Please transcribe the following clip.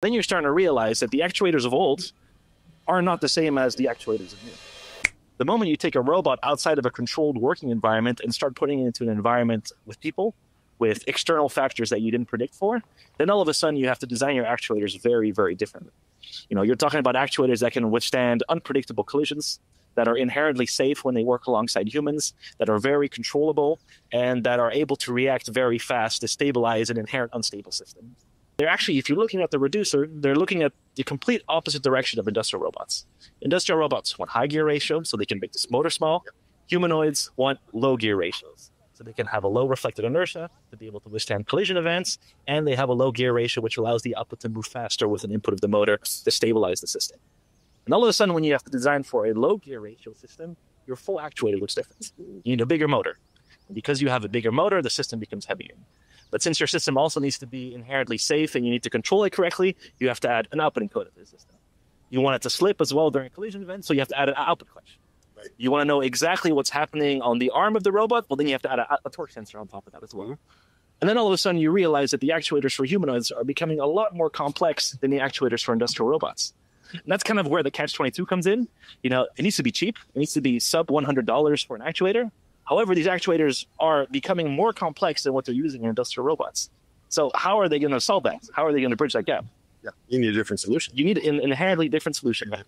Then you're starting to realize that the actuators of old are not the same as the actuators of new. The moment you take a robot outside of a controlled working environment and start putting it into an environment with people, with external factors that you didn't predict for, then all of a sudden you have to design your actuators very, very differently. You know, you're talking about actuators that can withstand unpredictable collisions, that are inherently safe when they work alongside humans, that are very controllable, and that are able to react very fast to stabilize an inherent unstable system. They're actually, if you're looking at the reducer, they're looking at the complete opposite direction of industrial robots. Industrial robots want high gear ratio, so they can make this motor small. Humanoids want low gear ratios, so they can have a low reflected inertia to be able to withstand collision events, and they have a low gear ratio, which allows the output to move faster with an input of the motor to stabilize the system. And all of a sudden, when you have to design for a low gear ratio system, your full actuator looks different. You need a bigger motor. And because you have a bigger motor, the system becomes heavier. But since your system also needs to be inherently safe and you need to control it correctly, you have to add an output encoder to the system. You want it to slip as well during collision events, so you have to add an output clutch. Right. You want to know exactly what's happening on the arm of the robot, well, then you have to add a, a torque sensor on top of that as well. Mm-hmm. And then all of a sudden, you realize that the actuators for humanoids are becoming a lot more complex than the actuators for industrial robots. And that's kind of where the catch 22 comes in. You know, it needs to be cheap, it needs to be sub $100 for an actuator. However, these actuators are becoming more complex than what they're using in industrial robots. So, how are they going to solve that? How are they going to bridge that gap? Yeah, you need a different solution. You need an inherently different solution.